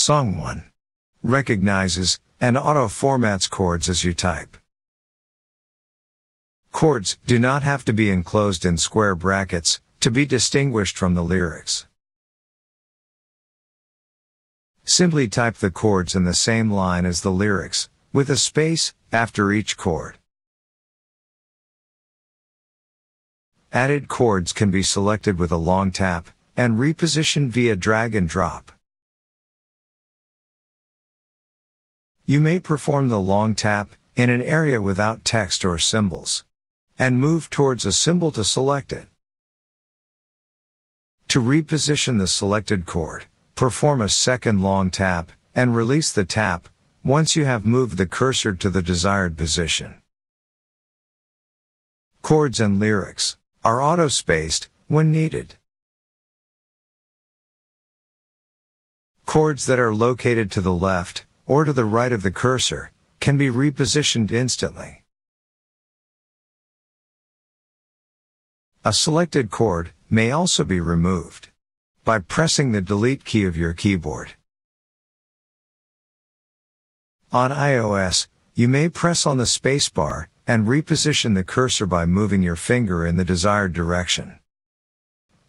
Song One recognizes and auto-formats chords as you type. Chords do not have to be enclosed in square brackets to be distinguished from the lyrics. Simply type the chords in the same line as the lyrics, with a space after each chord. Added chords can be selected with a long tap and repositioned via drag and drop. You may perform the long tap in an area without text or symbols and move towards a symbol to select it. To reposition the selected chord, perform a second long tap and release the tap once you have moved the cursor to the desired position. Chords and lyrics are auto-spaced when needed. Chords that are located to the left or to the right of the cursor, can be repositioned instantly. A selected chord may also be removed by pressing the delete key of your keyboard. On iOS, you may press on the spacebar and reposition the cursor by moving your finger in the desired direction.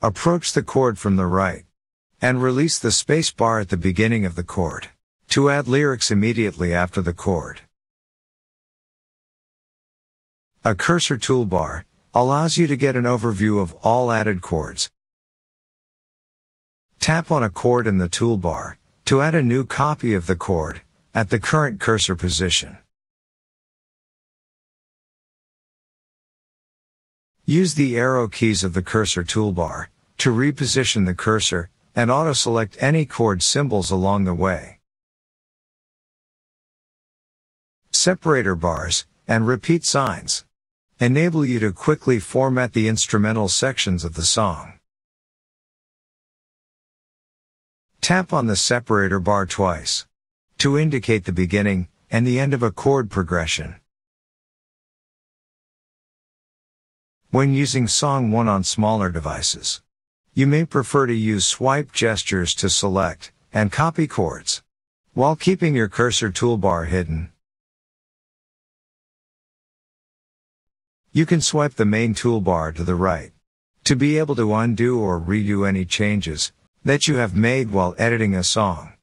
Approach the chord from the right and release the spacebar at the beginning of the chord to add lyrics immediately after the chord. A cursor toolbar allows you to get an overview of all added chords. Tap on a chord in the toolbar to add a new copy of the chord at the current cursor position. Use the arrow keys of the cursor toolbar to reposition the cursor and auto-select any chord symbols along the way. Separator bars, and repeat signs enable you to quickly format the instrumental sections of the song. Tap on the separator bar twice to indicate the beginning and the end of a chord progression. When using Song One on smaller devices, you may prefer to use swipe gestures to select and copy chords while keeping your cursor toolbar hidden. You can swipe the main toolbar to the right to be able to undo or redo any changes that you have made while editing a song.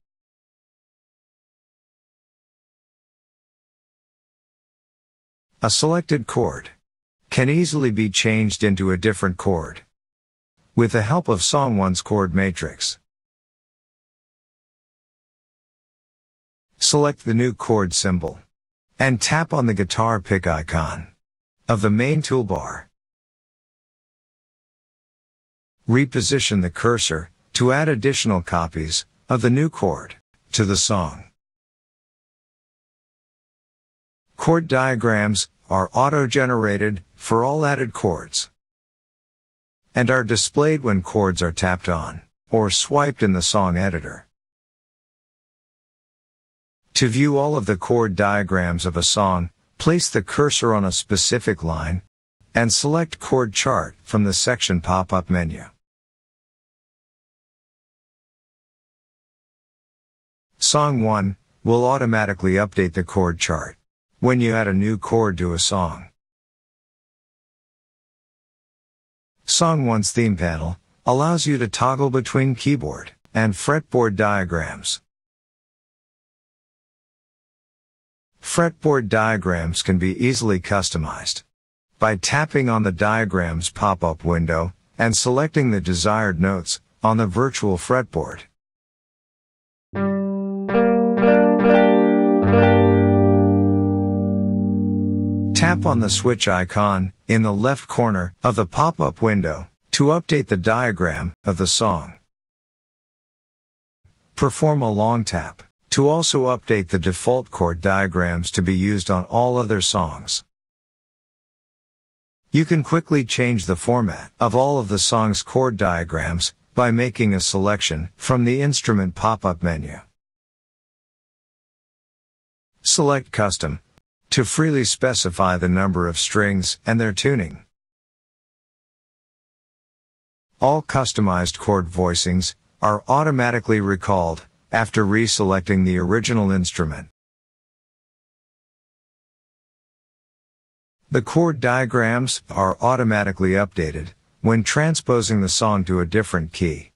A selected chord can easily be changed into a different chord with the help of Song One's chord matrix. Select the new chord symbol and tap on the guitar pick icon of the main toolbar. Reposition the cursor to add additional copies of the new chord to the song. Chord diagrams are auto-generated for all added chords and are displayed when chords are tapped on or swiped in the song editor. To view all of the chord diagrams of a song, Place the cursor on a specific line and select chord chart from the section pop-up menu. Song One will automatically update the chord chart when you add a new chord to a song. Song One's theme panel allows you to toggle between keyboard and fretboard diagrams. Fretboard diagrams can be easily customized by tapping on the diagrams pop-up window and selecting the desired notes on the virtual fretboard. Tap on the switch icon in the left corner of the pop-up window to update the diagram of the song. Perform a long tap to also update the default chord diagrams to be used on all other songs. You can quickly change the format of all of the song's chord diagrams by making a selection from the instrument pop-up menu. Select Custom to freely specify the number of strings and their tuning. All customized chord voicings are automatically recalled after reselecting the original instrument. The chord diagrams are automatically updated when transposing the song to a different key.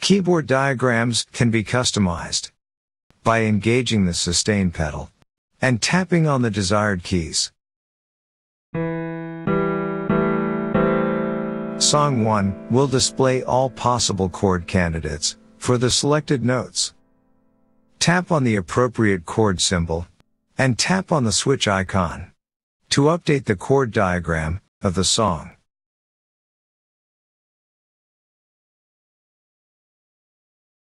Keyboard diagrams can be customized by engaging the sustain pedal and tapping on the desired keys. Song One will display all possible chord candidates for the selected notes. Tap on the appropriate chord symbol and tap on the switch icon to update the chord diagram of the song.